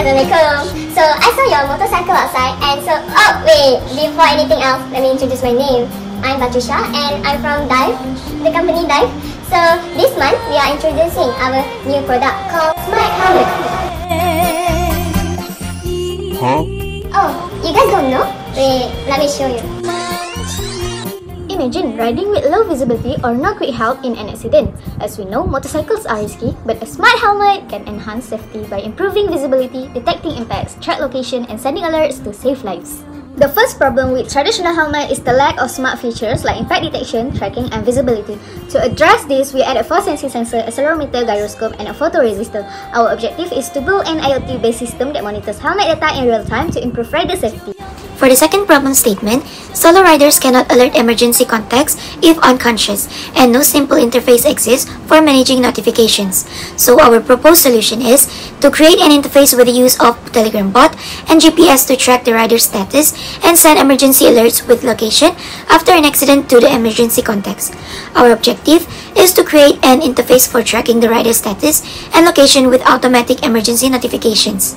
Assalamualaikum. So I saw your motorcycle outside and so oh wait, before anything else, let me introduce my name. I'm Patricia and I'm from Dive, the company Dive. So this month we are introducing our new product called Smart Helmet. Huh? Oh, you guys don't know? Wait, let me show you. Imagine riding with low visibility or no quick help in an accident. As we know, motorcycles are risky, but a smart helmet can enhance safety by improving visibility, detecting impacts, track location, and sending alerts to save lives. The first problem with traditional helmet is the lack of smart features like impact detection, tracking, and visibility. To address this, we added force sensing sensor, accelerometer, gyroscope, and a photoresistor. Our objective is to build an IoT-based system that monitors helmet data in real time to improve rider safety. For the second problem statement, solo riders cannot alert emergency contacts if unconscious, and no simple interface exists for managing notifications. So our proposed solution is to create an interface with the use of Telegram bot and GPS to track the rider's status and send emergency alerts with location after an accident to the emergency contacts. Our objective is to create an interface for tracking the rider's status and location with automatic emergency notifications.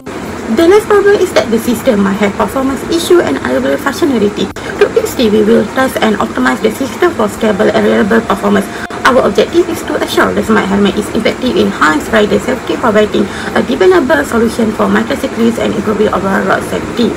The next problem is that the system might have performance issue and reliable functionality. To fix this, we will test and optimize the system for stable and reliable performance. Our objective is to assure that smart helmet is effective in enhanced rider safety, providing a dependable solution for motorcyclists and improving overall road safety.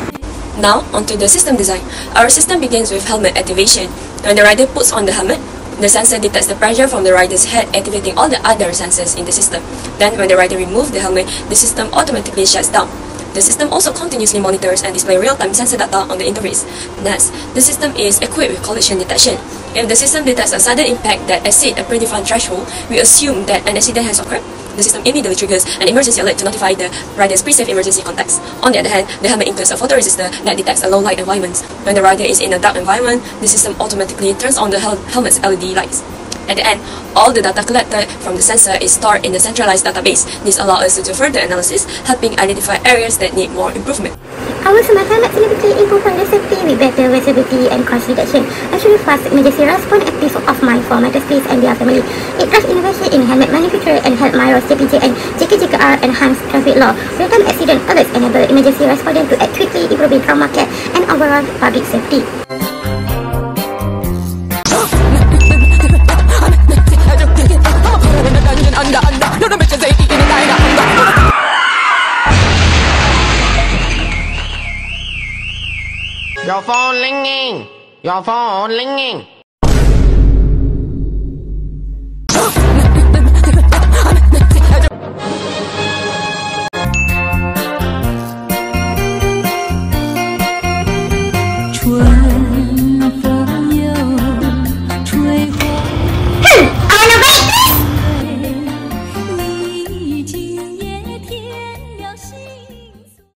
Now, onto the system design. Our system begins with helmet activation. When the rider puts on the helmet, the sensor detects the pressure from the rider's head, activating all the other sensors in the system. Then, when the rider removes the helmet, the system automatically shuts down. The system also continuously monitors and displays real-time sensor data on the interface. Next, the system is equipped with collision detection. If the system detects a sudden impact that exceeds a predefined threshold, we assume that an accident has occurred. The system immediately triggers an emergency alert to notify the rider's pre-saved emergency contacts. On the other hand, the helmet includes a photoresistor that detects a low-light environment. When the rider is in a dark environment, the system automatically turns on the hel helmet's LED lights. At the end, all the data collected from the sensor is stored in the centralized database. This allows us to do further analysis, helping identify areas that need more improvement. Our smart helmet significantly improve rider safety with better visibility and crash detection, ensuring fast emergency response peace of mind for motorists and their family. It drives innovation in helmet manufacture and help MIROS JPJ and JKJKR enhance traffic law. Real-time accident alerts enable emergency responders to act quickly, improving trauma care and overall public safety. Your phone ringing. Your phone ringing.